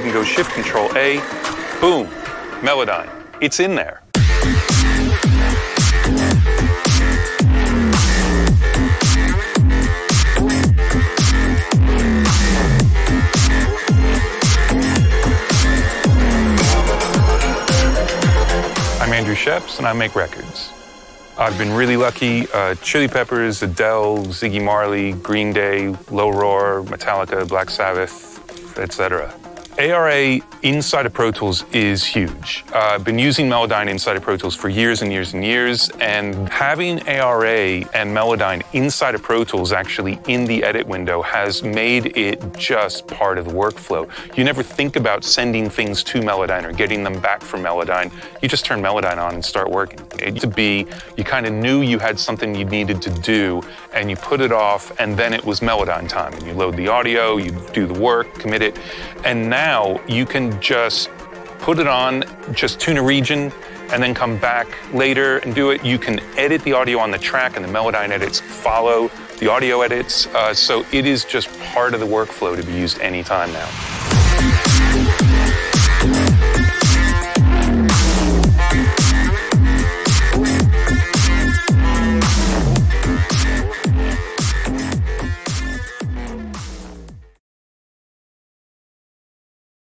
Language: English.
go Shift Control A, boom, Melodyne. It's in there. I'm Andrew Scheps and I make records. I've been really lucky. Uh, Chili Peppers, Adele, Ziggy Marley, Green Day, Low Roar, Metallica, Black Sabbath, etc. ARA inside of Pro Tools is huge. I've been using Melodyne inside of Pro Tools for years and years and years, and having ARA and Melodyne inside of Pro Tools actually in the edit window has made it just part of the workflow. You never think about sending things to Melodyne or getting them back from Melodyne. You just turn Melodyne on and start working. It used to be you kind of knew you had something you needed to do, and you put it off, and then it was Melodyne time. And you load the audio, you do the work, commit it, and now now you can just put it on, just tune a region, and then come back later and do it. You can edit the audio on the track, and the Melodyne edits follow the audio edits. Uh, so it is just part of the workflow to be used anytime now.